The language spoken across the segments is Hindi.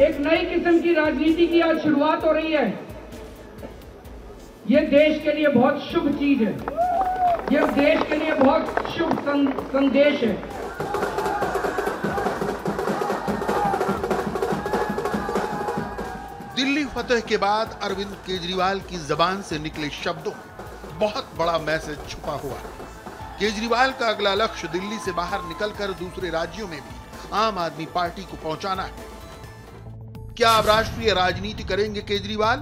एक नई किस्म की राजनीति की आज शुरुआत हो रही है। ये देश के लिए बहुत शुभ चीज़ है। ये देश के लिए बहुत शुभ संदेश है। दिल्ली फतेह के बाद अरविंद केजरीवाल की जबान से निकले शब्दों में बहुत बड़ा मैसेज छुपा हुआ है। केजरीवाल का अगला लक्ष्य दिल्ली से बाहर निकलकर दूसरे राज्यों में भी आम आदमी पार्टी को पहुंचाना है। क्या अब राष्ट्रीय राजनीति करेंगे, केजरीवाल?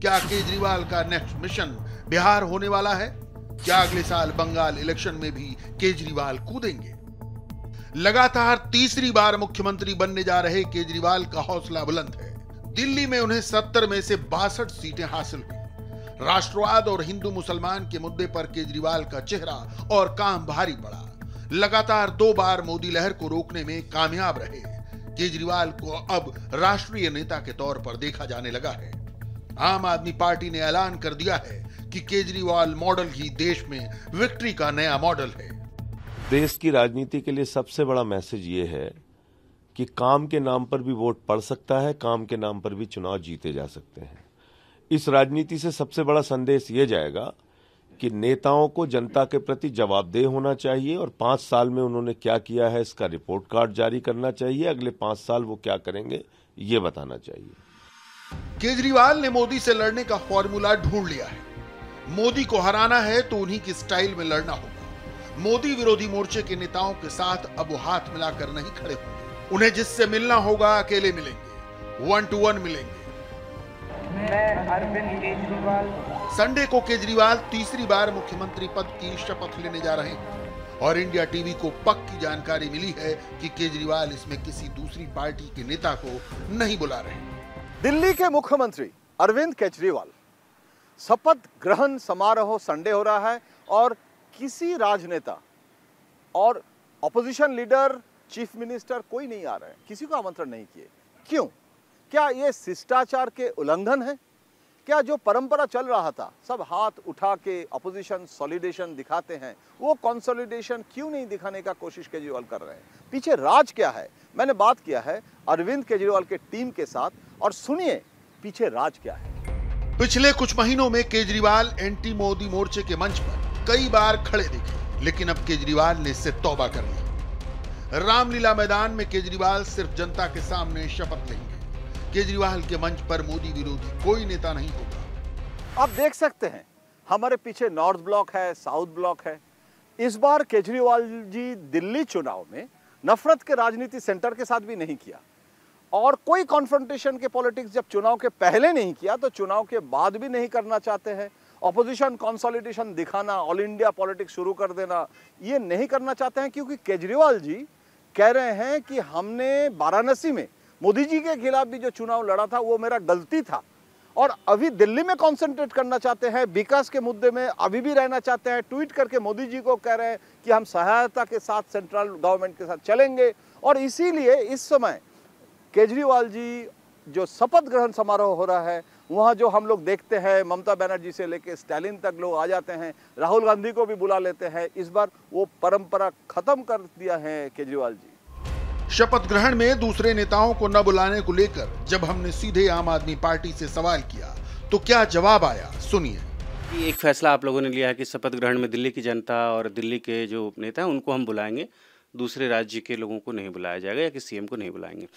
क्या केजरीवाल का नेक्स्ट मिशन बिहार होने वाला है? क्या अगले साल बंगाल इलेक्शन में भी केजरीवाल कूदेंगे? लगातार तीसरी बार मुख्यमंत्री बनने जा रहे केजरीवाल का हौसला बुलंद है। दिल्ली में उन्हें सत्तर में से बासठ सीटें हासिल हुई। राष्ट्रवाद और हिंदू मुसलमान के मुद्दे पर केजरीवाल का चेहरा और काम भारी पड़ा। लगातार दो बार मोदी लहर को रोकने में कामयाब रहे। केजरीवाल को अब राष्ट्रीय नेता के तौर पर देखा जाने लगा है। आम आदमी पार्टी ने ऐलान कर दिया है कि केजरीवाल मॉडल ही देश में विक्ट्री का नया मॉडल है। देश की राजनीति के लिए सबसे बड़ा मैसेज ये है कि काम के नाम पर भी वोट पड़ सकता है, काम के नाम पर भी चुनाव जीते जा सकते हैं। इस राजनीति से सबसे बड़ा संदेश ये जाएगा कि नेताओं को जनता के प्रति जवाबदेह होना चाहिए और पाँच साल में उन्होंने क्या किया है इसका रिपोर्ट कार्ड जारी करना चाहिए। अगले पाँच साल वो क्या करेंगे, ये बताना चाहिए। केजरीवाल ने मोदी से लड़ने का फॉर्मूला ढूंढ लिया है। मोदी को हराना है तो उन्हीं की स्टाइल में लड़ना होगा। मोदी विरोधी मोर्चे के नेताओं के साथ अब वो हाथ मिलाकर नहीं खड़े होंगे। उन्हें जिससे मिलना होगा, अकेले मिलेंगे। वन टू वन मिलेंगे। मैं अरविंद केजरीवाल। संडे को केजरीवाल तीसरी बार मुख्यमंत्री पद की शपथ लेने जा रहे हैं। और इंडिया टीवी को पक्की जानकारी मिली है कि केजरीवाल इसमें किसी दूसरी पार्टी के नेता को नहीं बुला रहे दिल्ली के मुख्यमंत्री अरविंद केजरीवाल। शपथ ग्रहण समारोह संडे हो रहा है और किसी राजनेता और अपोजिशन लीडर चीफ मिनिस्टर कोई नहीं आ रहे हैं। किसी को आमंत्रण नहीं किए। क्यों? क्या ये शिष्टाचार के उल्लंघन है? क्या जो परंपरा चल रहा था, सब हाथ उठा के अपोजिशन सॉलिडेशन दिखाते हैं, वो कंसोलिडेशन क्यों नहीं दिखाने का कोशिश केजरीवाल कर रहे हैं? पीछे राज क्या है? मैंने बात किया है अरविंद केजरीवाल के टीम के साथ और सुनिए पीछे राज क्या है। पिछले कुछ महीनों में केजरीवाल एंटी मोदी मोर्चे के मंच पर कई बार खड़े दिखे, लेकिन अब केजरीवाल ने इससे तौबा कर ली रामलीला मैदान में केजरीवाल सिर्फ़ जनता के सामने शपथ लेंगे। केजरीवाल के मंच पर मोदी विरोधी कोई नेता नहीं होगा। आप देख सकते हैं, हमारे पीछे नॉर्थ ब्लॉक है, साउथ ब्लॉक है। इस बार केजरीवाल जी दिल्ली चुनाव में नफरत के राजनीति सेंटर के साथ भी नहीं किया। और कोई कॉन्फ्रंटेशन के पॉलिटिक्स जब चुनाव के पहले नहीं किया तो चुनाव के बाद भी नहीं करना चाहते हैं। ऑपोजिशन कंसोलिडेशन दिखाना ऑल इंडिया पॉलिटिक्स शुरू कर देना, ये नहीं करना चाहते हैं, क्योंकि केजरीवाल जी कह रहे हैं कि हमने वाराणसी में मोदी जी के खिलाफ भी जो चुनाव लड़ा था, वो मेरा गलती था। और अभी दिल्ली में कॉन्सेंट्रेट करना चाहते हैं, विकास के मुद्दे में अभी भी रहना चाहते हैं ट्वीट करके मोदी जी को कह रहे हैं कि हम सहायता के साथ सेंट्रल गवर्नमेंट के साथ चलेंगे। और इसीलिए इस समय केजरीवाल जी जो शपथ ग्रहण समारोह हो रहा है, वहाँ जो हम लोग देखते हैं, ममता बनर्जी से लेकर स्टैलिन तक लोग आ जाते हैं, राहुल गांधी को भी बुला लेते हैं, इस बार वो परंपरा खत्म कर दिया है केजरीवाल जी। शपथ ग्रहण में दूसरे नेताओं को न बुलाने को लेकर जब हमने सीधे आम आदमी पार्टी से सवाल किया तो क्या जवाब आया? सुनिए। एक फैसला आप लोगों ने लिया है कि शपथ ग्रहण में दिल्ली की जनता और दिल्ली के जो नेता हैं, उनको हम बुलाएँगे। दूसरे राज्य के लोगों को नहीं बुलाया जाएगा या कि सीएम को नहीं बुलाएँगे।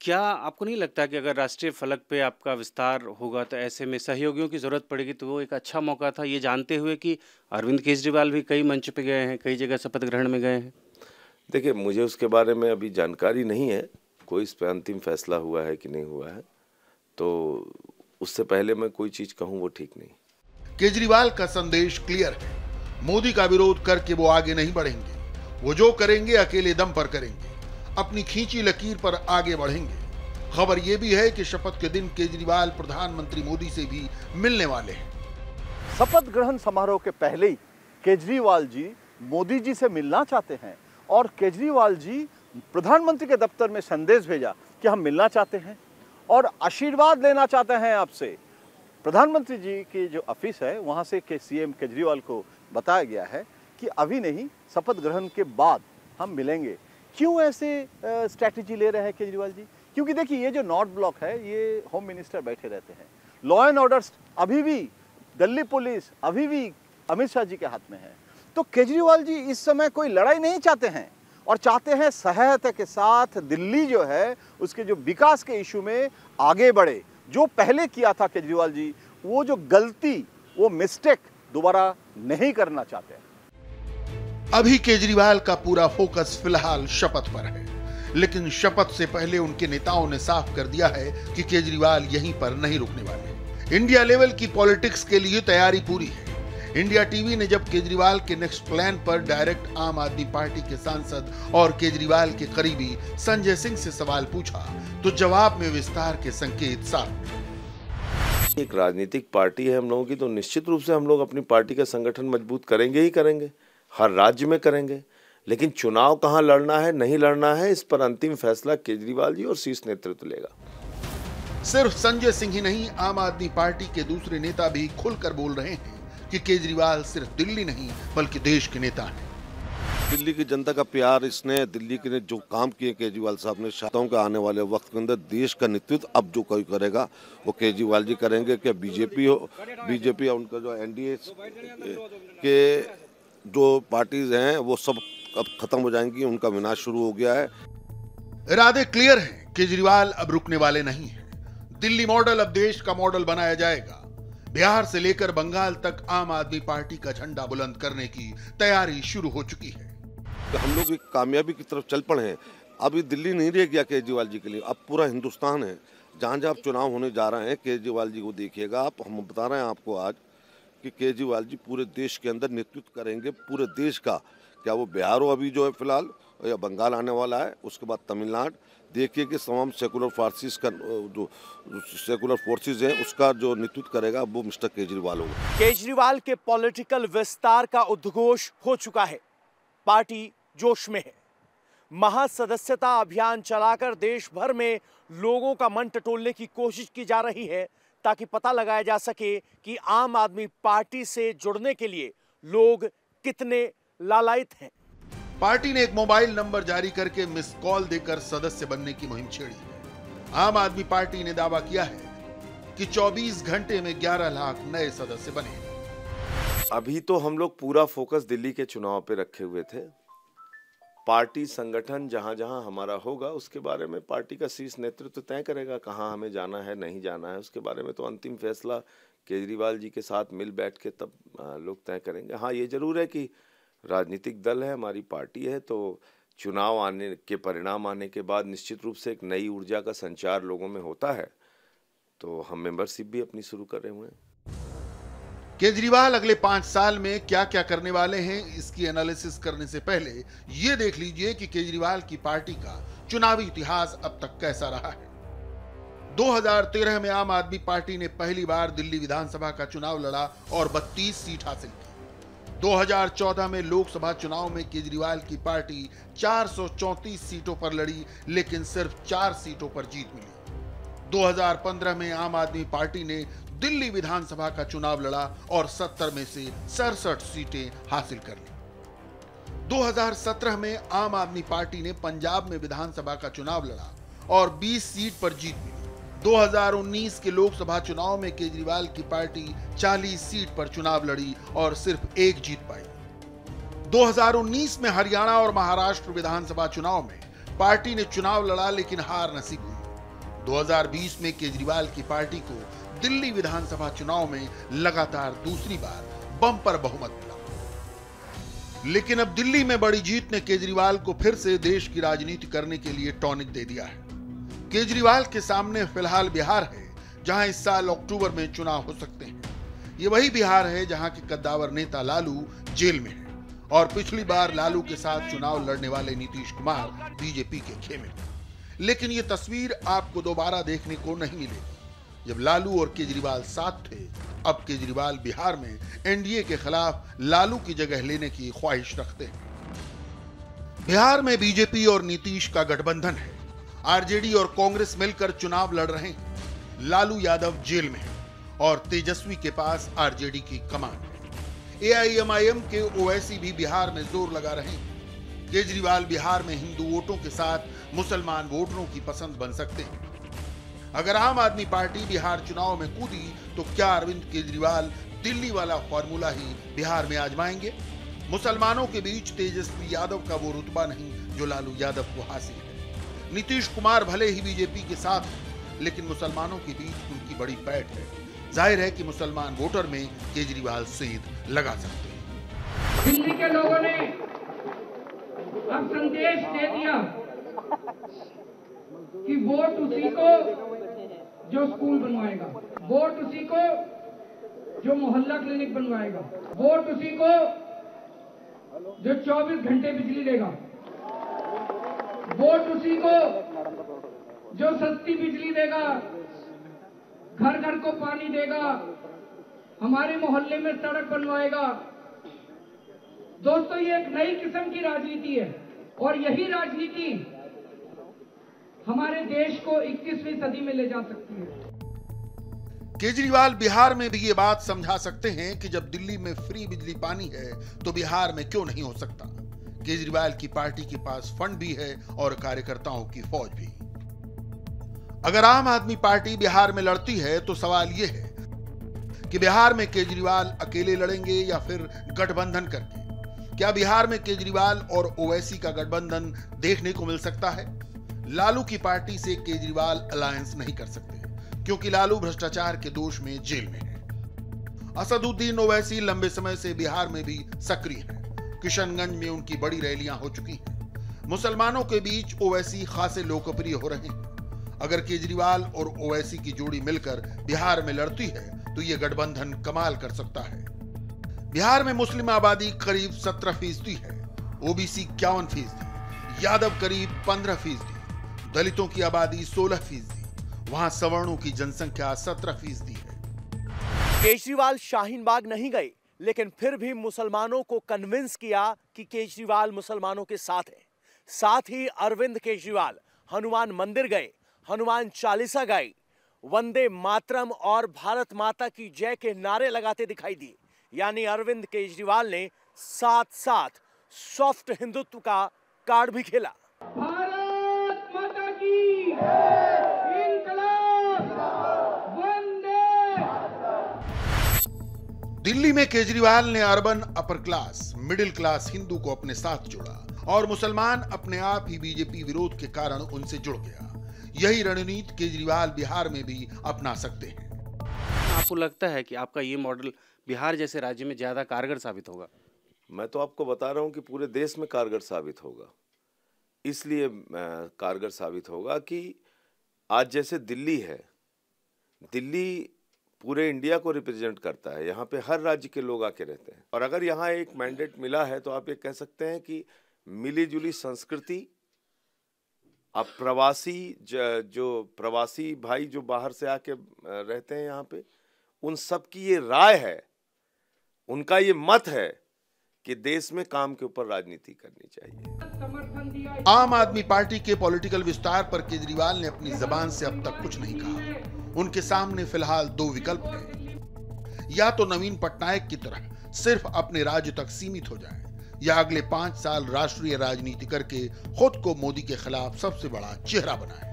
क्या आपको नहीं लगता कि अगर राष्ट्रीय फलक पे आपका विस्तार होगा तो ऐसे में सहयोगियों की ज़रूरत पड़ेगी? तो वो एक अच्छा मौका था ये जानते हुए कि अरविंद केजरीवाल भी कई मंच पे गए हैं, कई जगह शपथ ग्रहण में गए हैं। देखिए मुझे उसके बारे में अभी जानकारी नहीं है कोई इस पर अंतिम फैसला हुआ है कि नहीं हुआ है तो उससे पहले मैं कोई चीज़ कहूँ वो ठीक नहीं। केजरीवाल का संदेश क्लियर है। मोदी का विरोध करके वो आगे नहीं बढ़ेंगे। वो जो करेंगे अकेले दम पर करेंगे। अपनी खींची लकीर पर आगे बढ़ेंगे। खबर यह भी है कि शपथ के दिन केजरीवाल प्रधानमंत्री मोदी से भी मिलने वाले हैं। शपथ ग्रहण समारोह के पहले ही केजरीवाल जी मोदी जी से मिलना चाहते हैं। और केजरीवाल जी प्रधानमंत्री के दफ्तर में संदेश भेजा कि हम मिलना चाहते हैं और आशीर्वाद लेना चाहते हैं आपसे। प्रधानमंत्री जी की जो ऑफ़िस है, वहाँ से के सीएम केजरीवाल को बताया गया है कि अभी नहीं, शपथ ग्रहण के बाद हम मिलेंगे। क्यों ऐसे स्ट्रैटेजी ले रहे हैं केजरीवाल जी? क्योंकि देखिए, ये जो नॉर्थ ब्लॉक है, ये होम मिनिस्टर बैठे रहते हैं। लॉ एंड ऑर्डर अभी भी दिल्ली पुलिस अभी भी अमित शाह जी के हाथ में है। तो केजरीवाल जी इस समय कोई लड़ाई नहीं चाहते हैं और चाहते हैं सहत के साथ दिल्ली जो है, उसके जो विकास के इशू में आगे बढ़े। जो पहले किया था केजरीवाल जी, वो जो गलती, वो मिस्टेक दोबारा नहीं करना चाहते अभी केजरीवाल का पूरा फोकस फ़िलहाल शपथ पर है। लेकिन शपथ से पहले उनके नेताओं ने साफ़ कर दिया है कि केजरीवाल यहीं पर नहीं रुकने वाले। इंडिया लेवल की पॉलिटिक्स के लिए तैयारी पूरी है। इंडिया टीवी ने जब केजरीवाल के नेक्स्ट प्लान पर डायरेक्ट आम आदमी पार्टी के सांसद और केजरीवाल के करीबी संजय सिंह से सवाल पूछा तो जवाब में विस्तार के संकेत साफ़। एक राजनीतिक पार्टी है हम लोगों की तो निश्चित रूप से हम लोग अपनी पार्टी का संगठन मज़बूत करेंगे ही करेंगे हर राज्य में करेंगे। लेकिन चुनाव कहाँ लड़ना है नहीं लड़ना है इस पर अंतिम फैसला केजरीवाल जी और शीर्ष नेतृत्व लेगा। सिर्फ़ संजय सिंह ही नहीं आम आदमी पार्टी के दूसरे नेता भी खुलकर बोल रहे हैं। कि केजरीवाल सिर्फ़ दिल्ली नहीं बल्कि देश के नेता हैं। दिल्ली की जनता का प्यार इसने दिल्ली के ने जो काम किए केजरीवाल साहब ने शाताओं के आने वाले वक्त के अंदर देश का नेतृत्व अब जो कोई करेगा वो केजरीवाल जी करेंगे क्या बीजेपी हो बीजेपी या उनका जो एनडीए के जो पार्टीज़ हैं वो सब अब खत्म हो जाएँगी उनका विनाश शुरू हो गया है। इरादे क्लियर हैं केजरीवाल अब रुकने वाले नहीं हैं। दिल्ली मॉडल अब देश का मॉडल बनाया जाएगा। बिहार से लेकर बंगाल तक आम आदमी पार्टी का झंडा बुलंद करने की तैयारी शुरू हो चुकी है। तो हम लोग कामयाबी की तरफ़ चल पड़े हैं। अभी दिल्ली नहीं रह गया केजरीवाल जी के लिए। अब पूरा हिंदुस्तान है। जहाँ जहाँ चुनाव होने जा रहे हैं, केजरीवाल जी को देखिएगा। आप, हम बता रहे हैं आपको आज कि केजरीवाल जी पूरे देश के अंदर नेतृत्व करेंगे। पूरे देश का। क्या वो बिहार हो अभी जो है फ़िलहाल, या बंगाल आने वाला है, उसके बाद तमिलनाडु देखिए कि तमाम सेकुलर फोर्सेस का जो सेकुलर फोर्सेस हैं, उसका जो नेतृत्व करेगा, वो मिस्टर केजरीवाल होगा। केजरीवाल के पॉलिटिकल विस्तार का उद्घोष हो चुका है। पार्टी जोश में है। महासदस्यता अभियान चलाकर देश भर में लोगों का मन टटोलने की कोशिश की जा रही है, ताकि पता लगाया जा सके कि आम आदमी पार्टी से जुड़ने के लिए लोग कितने लालायित हैं। पार्टी ने एक मोबाइल नंबर जारी करके मिस कॉल देकर सदस्य बनने की मुहिम छेड़ी आम आदमी पार्टी ने दावा किया है कि 24 घंटे में 11 लाख नए सदस्य बने अभी तो हम लोग पूरा फोकस दिल्ली के चुनाव पे रखे हुए थे। पार्टी संगठन जहाँ जहाँ हमारा होगा, उसके बारे में पार्टी का शीर्ष नेतृत्व तय करेगा, कहाँ हमें जाना है, नहीं जाना है, उसके बारे में तो अंतिम फैसला केजरीवाल जी के साथ मिल बैठ के तब लोग तय करेंगे। हाँ ये ज़रूर है कि राजनीतिक दल है, हमारी पार्टी है तो चुनाव आने के परिणाम आने के बाद निश्चित रूप से एक नई ऊर्जा का संचार लोगों में होता है। तो हम मेंबरशिप भी अपनी शुरू कर रहे हुए हैं। केजरीवाल अगले पाँच साल में क्या क्या करने वाले हैं, इसकी एनालिसिस करने से पहले यह देख लीजिए कि केजरीवाल की पार्टी का चुनावी इतिहास अब तक कैसा रहा है। 2013 में आम आदमी पार्टी ने पहली बार दिल्ली विधानसभा का चुनाव लड़ा और 32 सीट हासिल की। 2014 में लोकसभा चुनाव में केजरीवाल की पार्टी 434 सीटों पर लड़ी, लेकिन सिर्फ़ चार सीटों पर जीत मिली। 2015 में आम आदमी पार्टी ने दिल्ली विधानसभा का चुनाव लड़ा और 70 में से सड़सठ सीटें हासिल कर ली। 2017 में आम आदमी पार्टी ने पंजाब में विधानसभा का चुनाव लड़ा और 20 सीट पर जीत मिली। 2019 के लोकसभा चुनाव में केजरीवाल की पार्टी 40 सीट पर चुनाव लड़ी और सिर्फ़ एक जीत पाई। 2019 में हरियाणा और महाराष्ट्र विधानसभा चुनाव में पार्टी ने चुनाव लड़ा लेकिन हार नसीब हुई। 2020 में केजरीवाल की पार्टी को दिल्ली विधानसभा चुनाव में लगातार दूसरी बार बम्पर बहुमत मिला। लेकिन अब दिल्ली में बड़ी जीत ने केजरीवाल को फिर से देश की राजनीति करने के लिए टॉनिक दे दिया है। केजरीवाल के सामने फ़िलहाल बिहार है, जहाँ इस साल अक्टूबर में चुनाव हो सकते हैं। ये वही बिहार है जहाँ के कद्दावर नेता लालू जेल में है और पिछली बार लालू के साथ चुनाव लड़ने वाले नीतीश कुमार बीजेपी के खेमे लेकिन ये तस्वीर आपको दोबारा देखने को नहीं मिलेगी। जब लालू और केजरीवाल साथ थे, अब केजरीवाल बिहार में एनडीए के खिलाफ लालू की जगह लेने की ख्वाहिश रखते हैं। बिहार में बीजेपी और नीतीश का गठबंधन है। आरजेडी और कांग्रेस मिलकर चुनाव लड़ रहे हैं। लालू यादव जेल में है और तेजस्वी के पास आरजेडी की कमान है। एआईएमआईएम के ओवैसी भी बिहार में ज़ोर लगा रहे हैं। केजरीवाल बिहार में हिंदू वोटों के साथ मुसलमान वोटरों की पसंद बन सकते हैं। अगर आम आदमी पार्टी बिहार चुनाव में कूदी तो क्या अरविंद केजरीवाल दिल्ली वाला फॉर्मूला ही बिहार में आजमाएँगे? मुसलमानों के बीच तेजस्वी यादव का वो रुतबा नहीं, जो लालू यादव को हासिल है। नीतीश कुमार भले ही बीजेपी के साथ लेकिन मुसलमानों के बीच उनकी बड़ी पैठ है। ज़ाहिर है कि मुसलमान वोटर में केजरीवाल सेध लगा सकते हैं। दिल्ली के लोगों ने अब संदेश दे दिया कि वोट उसी को जो स्कूल बनवाएगा, वोट उसी को जो मोहल्ला क्लिनिक बनवाएगा, वोट उसी को जो 24 घंटे बिजली देगा। वोट उसी को जो सस्ती बिजली देगा, घर घर को पानी देगा, हमारे मोहल्ले में सड़क बनवाएगा। दोस्तों, ये एक नई किस्म की राजनीति है और यही राजनीति हमारे देश को 21वीं सदी में ले जा सकती है। केजरीवाल बिहार में भी ये बात समझा सकते हैं कि जब दिल्ली में फ्री बिजली पानी है तो बिहार में क्यों नहीं हो सकता? केजरीवाल की पार्टी के पास फंड भी है और कार्यकर्ताओं की फौज भी। अगर आम आदमी पार्टी बिहार में लड़ती है तो सवाल यह है कि बिहार में केजरीवाल अकेले लड़ेंगे या फिर गठबंधन करके? क्या बिहार में केजरीवाल और ओवैसी का गठबंधन देखने को मिल सकता है? लालू की पार्टी से केजरीवाल अलायंस नहीं कर सकते, क्योंकि लालू भ्रष्टाचार के दोष में जेल में है। असदुद्दीन ओवैसी लंबे समय से बिहार में भी सक्रिय है। किशनगंज में उनकी बड़ी रैलियाँ हो चुकी हैं। मुसलमानों के बीच ओवैसी खासे लोकप्रिय हो रहे हैं। अगर केजरीवाल और ओवैसी की जोड़ी मिलकर बिहार में लड़ती है तो यह गठबंधन कमाल कर सकता है। बिहार में मुस्लिम आबादी करीब सत्रह फ़ीसदी है। ओबीसी इक्यावन फ़ीसदी, यादव करीब पंद्रह फ़ीसदी, दलितों की आबादी सोलह फ़ीसदी, वहाँ सवर्णों की जनसंख्या सत्रह फ़ीसदी है। केजरीवाल शाहीन बाग नहीं गए। लेकिन फिर भी मुसलमानों को कन्विंस किया कि केजरीवाल मुसलमानों के साथ है। साथ ही अरविंद केजरीवाल, हनुमान मंदिर गए, हनुमान चालीसा गाई, वंदे मातरम और भारत माता की जय के नारे लगाते दिखाई दिए। यानी अरविंद केजरीवाल ने साथ साथ सॉफ्ट हिंदुत्व का कार्ड भी खेला। भारत माता की इनकलाब वंदे दिल्ली में केजरीवाल ने urban upper class middle class Hindu को अपने साथ जोड़ा और मुसलमान अपने आप ही बीजेपी विरोध के कारण उनसे जुड़ गया। यही रणनीति केजरीवाल बिहार में भी अपना सकते हैं। आपको लगता है कि आपका ये मॉडल बिहार जैसे राज्य में ज़्यादा कारगर साबित होगा? मैं तो आपको बता रहा हूँ कि पूरे देश में कारगर साबित होगा। इसलिए कारगर साबित होगा कि आज जैसे दिल्ली है दिल्ली पूरे इंडिया को रिप्रेजेंट करता है, यहाँ पे हर राज्य के लोग आके रहते हैं। और अगर यहाँ एक मैंडेट मिला है तो आप ये कह सकते हैं कि मिली जुली संस्कृति अब प्रवासी जो प्रवासी भाई जो बाहर से आके रहते हैं यहाँ पे, उन सब की ये राय है, उनका ये मत है कि देश में काम के ऊपर राजनीति करनी चाहिए। आम आदमी पार्टी के पॉलिटिकल विस्तार पर केजरीवाल ने अपनी जबान से अब तक कुछ नहीं कहा। उनके सामने फ़िलहाल दो विकल्प हैं। या तो नवीन पटनायक की तरह सिर्फ़ अपने राज्य तक सीमित हो जाए, या अगले पाँच साल राष्ट्रीय राजनीति करके खुद को मोदी के खिलाफ सबसे बड़ा चेहरा बनाए।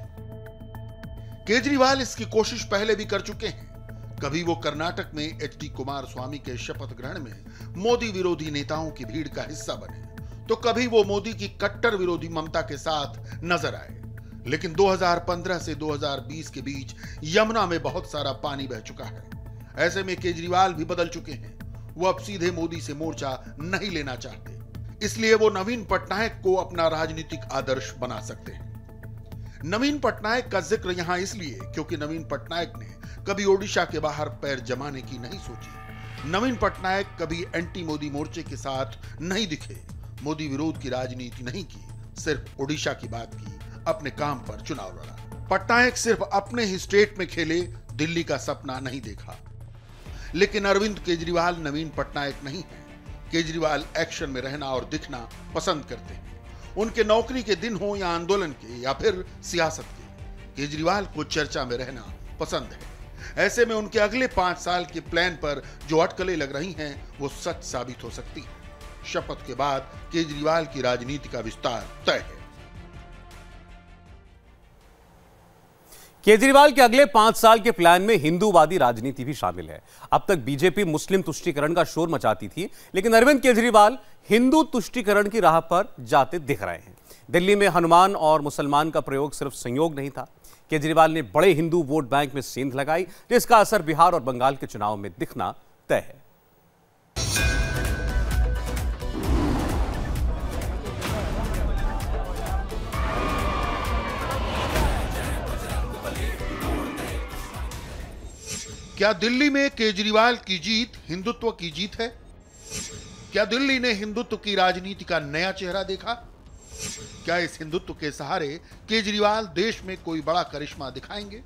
केजरीवाल इसकी कोशिश पहले भी कर चुके हैं। कभी वो कर्नाटक में एच डी कुमार स्वामी के शपथ ग्रहण में मोदी विरोधी नेताओं की भीड़ का हिस्सा बने तो कभी वो मोदी की कट्टर विरोधी ममता के साथ नज़र आए। लेकिन 2015 से 2020 के बीच यमुना में बहुत सारा पानी बह चुका है। ऐसे में केजरीवाल भी बदल चुके हैं। वो अब सीधे मोदी से मोर्चा नहीं लेना चाहते। इसलिए वो नवीन पटनायक को अपना राजनीतिक आदर्श बना सकते हैं। नवीन पटनायक का ज़िक्र यहाँ इसलिए क्योंकि नवीन पटनायक ने कभी ओडिशा के बाहर पैर जमाने की नहीं सोची। नवीन पटनायक कभी एंटी मोदी मोर्चे के साथ नहीं दिखे। मोदी विरोध की राजनीति नहीं की, सिर्फ़ ओडिशा की बात की। अपने काम पर चुनाव लड़ा। पटनायक सिर्फ़ अपने ही स्टेट में खेले, दिल्ली का सपना नहीं देखा। लेकिन अरविंद केजरीवाल नवीन पटनायक नहीं है। केजरीवाल एक्शन में रहना और दिखना पसंद करते हैं। उनके नौकरी के दिन हो या आंदोलन के, या फिर सियासत के, केजरीवाल को चर्चा में रहना पसंद है। ऐसे में उनके अगले पाँच साल के प्लान पर जो अटकलें लग रही हैं, वो सच साबित हो सकती है। शपथ के बाद केजरीवाल की राजनीति का विस्तार तय है। केजरीवाल के अगले पाँच साल के प्लान में हिंदूवादी राजनीति भी शामिल है। अब तक बीजेपी मुस्लिम तुष्टीकरण का शोर मचाती थी, लेकिन अरविंद केजरीवाल हिंदू तुष्टीकरण की राह पर जाते दिख रहे हैं। दिल्ली में हनुमान और मुसलमान का प्रयोग सिर्फ़ संयोग नहीं था। केजरीवाल ने बड़े हिंदू वोट बैंक में सेंध लगाई, जिसका असर बिहार और बंगाल के चुनाव में दिखना तय है। क्या दिल्ली में केजरीवाल की जीत हिंदुत्व की जीत है? क्या दिल्ली ने हिंदुत्व की राजनीति का नया चेहरा देखा? क्या इस हिंदुत्व के सहारे केजरीवाल देश में कोई बड़ा करिश्मा दिखाएँगे?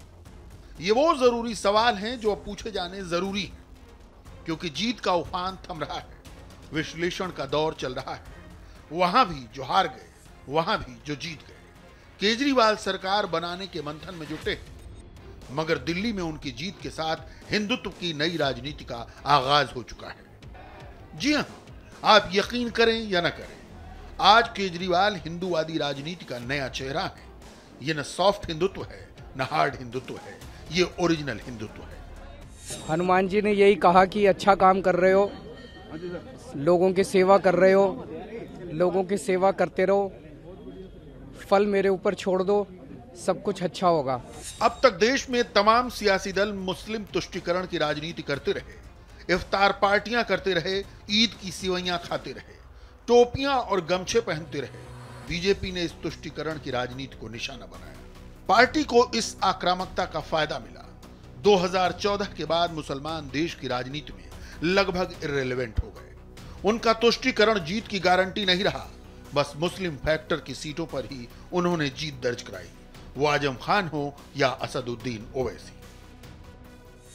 ये वो ज़रूरी सवाल हैं जो अब पूछे जाने ज़रूरी हैं, क्योंकि जीत का उफान थम रहा है, विश्लेषण का दौर चल रहा है। वहाँ भी जो हार गए, वहाँ भी जो जीत गए। केजरीवाल सरकार बनाने के मंथन में जुटे हैं। मगर दिल्ली में उनकी जीत के साथ हिंदुत्व की नई राजनीति का आगाज़ हो चुका है। जी हाँ, आप यकीन करें या ना करें, आज केजरीवाल हिंदूवादी राजनीति का नया चेहरा है। ये न सॉफ्ट हिंदुत्व है, न हार्ड हिंदुत्व है, ये ओरिजिनल हिंदुत्व है। हनुमान जी ने यही कहा कि अच्छा काम कर रहे हो, लोगों की सेवा कर रहे हो, लोगों की सेवा करते रहो, फल मेरे ऊपर छोड़ दो सब कुछ अच्छा होगा। अब तक देश में तमाम सियासी दल मुस्लिम तुष्टिकरण की राजनीति करते रहे, इफ्तार पार्टियाँ करते रहे, ईद की सिवैयां खाते रहे, टोपियाँ और गमछे पहनते रहे। बीजेपी ने इस तुष्टिकरण की राजनीति को निशाना बनाया। पार्टी को इस आक्रामकता का फ़ायदा मिला। 2014 के बाद मुसलमान देश की राजनीति में लगभग इरेलीवेंट हो गए। उनका तुष्टिकरण जीत की गारंटी नहीं रहा, बस मुस्लिम फैक्टर की सीटों पर ही उन्होंने जीत दर्ज कराई। वो आज़म खान हो या असदुद्दीन ओवैसी।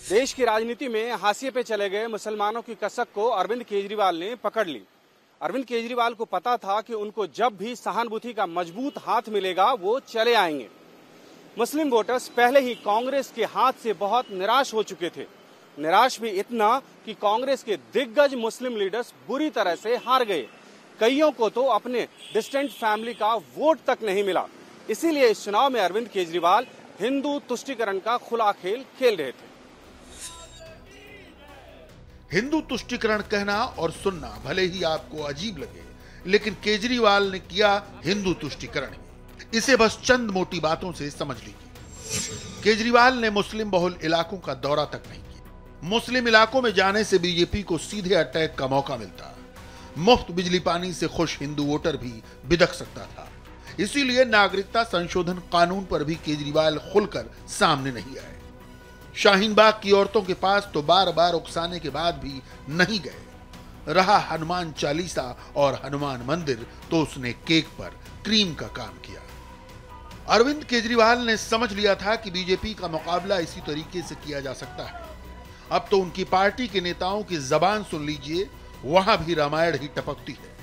देश की राजनीति में हाशिए पे चले गए मुसलमानों की कसक को अरविंद केजरीवाल ने पकड़ ली। अरविंद केजरीवाल को पता था कि उनको जब भी सहानुभूति का मज़बूत हाथ मिलेगा, वो चले आएँगे। मुस्लिम वोटर्स पहले ही कांग्रेस के हाथ से बहुत निराश हो चुके थे। निराश भी इतना कि कांग्रेस के दिग्गज मुस्लिम लीडर्स बुरी तरह से हार गए। कईयों को तो अपने डिस्टेंट फैमिली का वोट तक नहीं मिला। इसीलिए इस चुनाव में अरविंद केजरीवाल हिंदू तुष्टिकरण का खुला खेल खेल रहे थे। हिंदू तुष्टिकरण कहना और सुनना भले ही आपको अजीब लगे, लेकिन केजरीवाल ने किया हिंदू तुष्टिकरण। इसे बस चंद मोटी बातों से समझ लीजिए। केजरीवाल ने मुस्लिम बहुल इलाकों का दौरा तक नहीं किया। मुस्लिम इलाकों में जाने से बीजेपी को सीधे अटैक का मौका मिलता। मुफ़्त बिजली पानी से खुश हिंदू वोटर भी बिदक सकता था। इसीलिए नागरिकता संशोधन कानून पर भी केजरीवाल खुलकर सामने नहीं आए। शाहीन बाग की औरतों के पास तो बार बार उकसाने के बाद भी नहीं गए। रहा हनुमान चालीसा और हनुमान मंदिर तो उसने केक पर क्रीम का काम किया। अरविंद केजरीवाल ने समझ लिया था कि बीजेपी का मुकाबला इसी तरीके से किया जा सकता है। अब तो उनकी पार्टी के नेताओं की जबान सुन लीजिए, वहाँ भी रामायण ही टपकती है।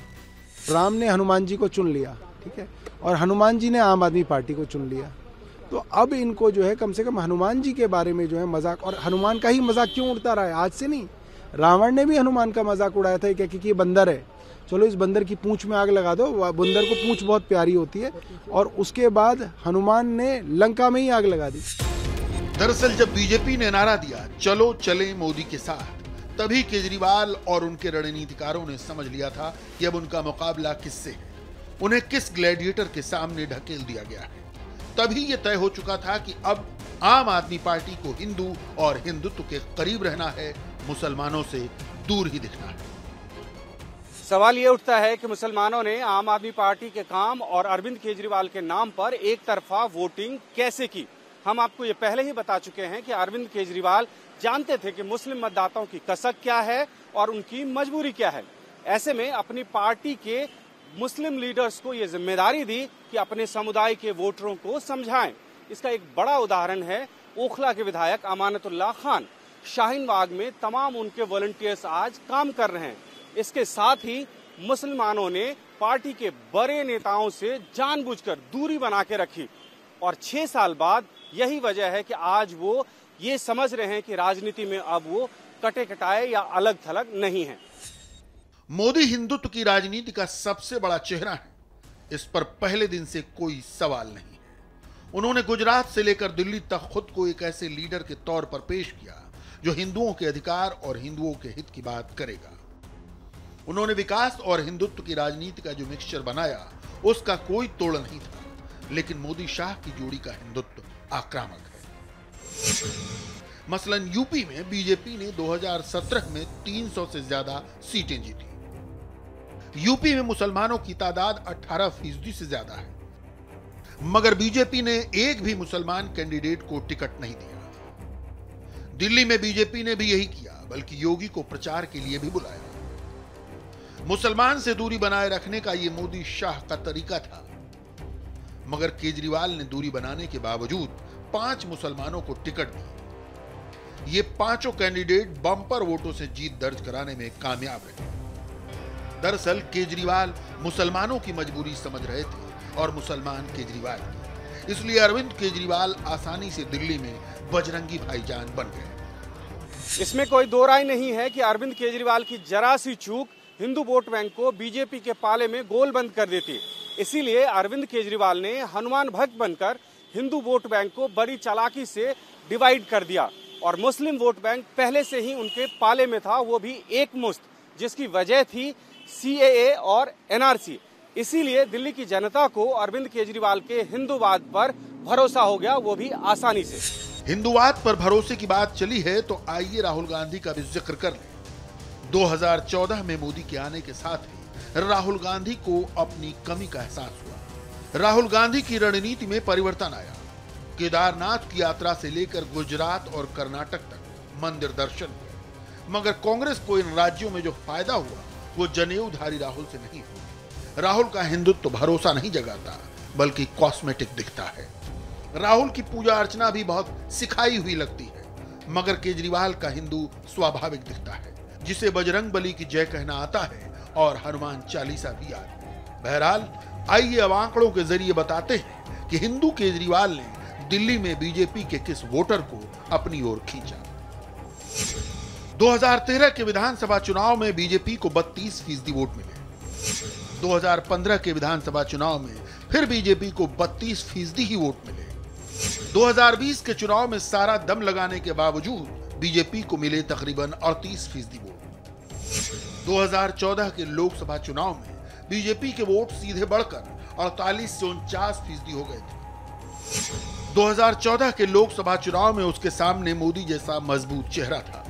राम ने हनुमान जी को चुन लिया, ठीक है? और हनुमान जी ने आम आदमी पार्टी को चुन लिया। तो अब इनको जो है कम से कम हनुमान जी के बारे में जो है मज़ाक, और हनुमान का ही मज़ाक क्यों उड़ता रहा है? आज से नहीं। रावण ने भी हनुमान का मज़ाक उड़ाया था क्या क्योंकि ये बंदर है। चलो इस बंदर की पूंछ में आग लगा दो बंदर को पूंछ बहुत प्यारी होती है। और उसके बाद हनुमान ने लंका में ही आग लगा दी। दरअसल जब बीजेपी ने नारा दिया, चलो चले मोदी के साथ, तभी केजरीवाल और उनके रणनीतिकारों ने समझ लिया था कि अब उनका मुकाबला किससे है। उन्हें किस ग्लैडिएटर के सामने ढकेल दिया गया है? तभी यह तय हो चुका था कि अब आम आदमी पार्टी को हिंदू और हिंदुत्व के करीब रहना है, मुसलमानों से दूर ही दिखना है। सवाल ये उठता है कि मुसलमानों ने आम आदमी पार्टी के काम और अरविंद केजरीवाल के नाम पर एक तरफा वोटिंग कैसे की? हम आपको ये पहले ही बता चुके हैं कि अरविंद केजरीवाल जानते थे कि मुस्लिम मतदाताओं की कसक क्या है और उनकी मजबूरी क्या है। ऐसे में अपनी पार्टी के मुस्लिम लीडर्स को ये ज़िम्मेदारी दी कि अपने समुदाय के वोटरों को समझाएँ। इसका एक बड़ा उदाहरण है ओखला के विधायक अमानतुल्लाह खान। शाहीन बाग में तमाम उनके वॉलंटियर्स आज काम कर रहे हैं। इसके साथ ही मुसलमानों ने पार्टी के बड़े नेताओं से जानबूझकर दूरी बना के रखी। और छह साल बाद यही वजह है कि आज वो ये समझ रहे हैं कि राजनीति में अब वो कटे कटाए या अलग थलग नहीं है। मोदी हिंदुत्व की राजनीति का सबसे बड़ा चेहरा है। इस पर पहले दिन से कोई सवाल नहीं है। उन्होंने गुजरात से लेकर दिल्ली तक खुद को एक ऐसे लीडर के तौर पर पेश किया, जो हिंदुओं के अधिकार और हिंदुओं के हित की बात करेगा। उन्होंने विकास और हिंदुत्व की राजनीति का जो मिक्सचर बनाया, उसका कोई तोड़ नहीं था। लेकिन मोदी शाह की जोड़ी का हिंदुत्व आक्रामक है। मसलन यूपी में बीजेपी ने 2017 में 300 से ज़्यादा सीटें जीती। यूपी में मुसलमानों की तादाद 18 फ़ीसदी से ज़्यादा है। मगर बीजेपी ने एक भी मुसलमान कैंडिडेट को टिकट नहीं दिया। दिल्ली में बीजेपी ने भी यही किया, बल्कि योगी को प्रचार के लिए भी बुलाया। मुसलमान से दूरी बनाए रखने का यह मोदी शाह का तरीका था। मगर केजरीवाल ने दूरी बनाने के बावजूद पाँच मुसलमानों को टिकट दी। ये पाँचों कैंडिडेट बम्पर वोटों से जीत दर्ज कराने में कामयाब रहे। दरअसल केजरीवाल मुसलमानों की मजबूरी समझ रहे थे और मुसलमान केजरीवाल की इसलिए अरविंद केजरीवाल आसानी से दिल्ली में बजरंगी भाईजान बन गए। इसमें कोई दो राय नहीं है कि अरविंद केजरीवाल की जरा सी चूक हिंदू वोट बैंक को बीजेपी के पाले में गोल बंद कर देती। इसीलिए अरविंद केजरीवाल ने हनुमान भक्त बनकर हिंदू वोट बैंक को बड़ी चालाकी से डिवाइड कर दिया और मुस्लिम वोट बैंक पहले से ही उनके पाले में था, वो भी एक मुश्त जिसकी वजह थी सी और एनआरसी इसीलिए दिल्ली की जनता को अरविंद केजरीवाल के हिंदूवाद पर भरोसा हो गया, वो भी आसानी से। हिंदूवाद पर भरोसे की बात चली है तो आइए राहुल गांधी का भी ज़िक्र कर लें। 2014 में मोदी के आने के साथ ही राहुल गांधी को अपनी कमी का एहसास हुआ। राहुल गांधी की रणनीति में परिवर्तन आया। केदारनाथ की यात्रा से लेकर गुजरात और कर्नाटक तक मंदिर दर्शन हुए। मगर कांग्रेस को इन राज्यों में जो फ़ायदा हुआ वो जनेऊधारी राहुल से नहीं हुआ राहुल का हिंदुत्व तो भरोसा नहीं जगाता, बल्कि कॉस्मेटिक दिखता है। राहुल की पूजा अर्चना भी बहुत सिखाई हुई लगती है, मगर केजरीवाल का हिंदू स्वाभाविक दिखता है, जिसे बजरंग बली की जय कहना आता है और हनुमान चालीसा भी याद बहरहाल, आइए अब आंकड़ों के ज़रिए बताते हैं कि हिंदू केजरीवाल ने दिल्ली में बीजेपी के किस वोटर को अपनी ओर खींचा। 2013 के विधानसभा चुनाव में बीजेपी को 32 फ़ीसदी वोट मिले। 2015 के विधानसभा चुनाव में फिर बीजेपी को 32 फ़ीसदी ही वोट मिले। 2020 के चुनाव में सारा दम लगाने के बावजूद बीजेपी को मिले तकरीबन 38 फ़ीसदी वोट। 2014 के लोकसभा चुनाव में बीजेपी के वोट सीधे बढ़कर 48 से उनचास फ़ीसदी हो गए थे। 2014 के लोकसभा चुनाव में उसके सामने मोदी जैसा मज़बूत चेहरा था।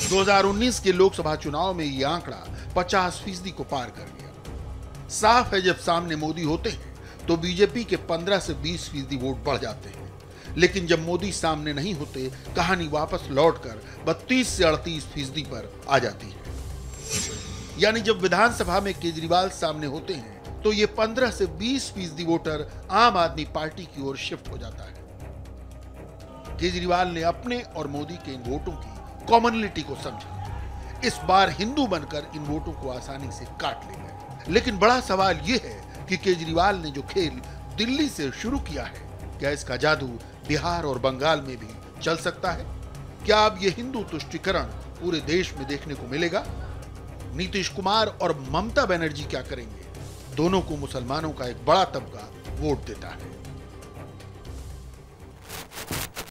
2019 के लोकसभा चुनाव में यह आंकड़ा 50 फ़ीसदी को पार कर गया। साफ़ है जब सामने मोदी होते हैं तो बीजेपी के 15 से 20 फ़ीसदी वोट बढ़ जाते हैं। लेकिन जब मोदी सामने नहीं होते, कहानी वापस लौटकर 32 से 38 फ़ीसदी पर आ जाती है। यानी जब विधानसभा में केजरीवाल सामने होते हैं तो ये 15 से 20 फ़ीसदी वोटर आम आदमी पार्टी की ओर शिफ्ट हो जाता है। केजरीवाल ने अपने और मोदी के इन वोटों की कॉमनलिटी को समझा। इस बार हिंदू बनकर इन वोटों को आसानी से काट लेंगे लेकिन बड़ा सवाल यह है कि केजरीवाल ने जो खेल दिल्ली से शुरू किया है, क्या इसका जादू बिहार और बंगाल में भी चल सकता है? क्या अब यह हिंदू तुष्टिकरण पूरे देश में देखने को मिलेगा? नीतीश कुमार और ममता बनर्जी क्या करेंगे? दोनों को मुसलमानों का एक बड़ा तबका वोट देता है।